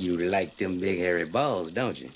You like them big hairy balls, don't you?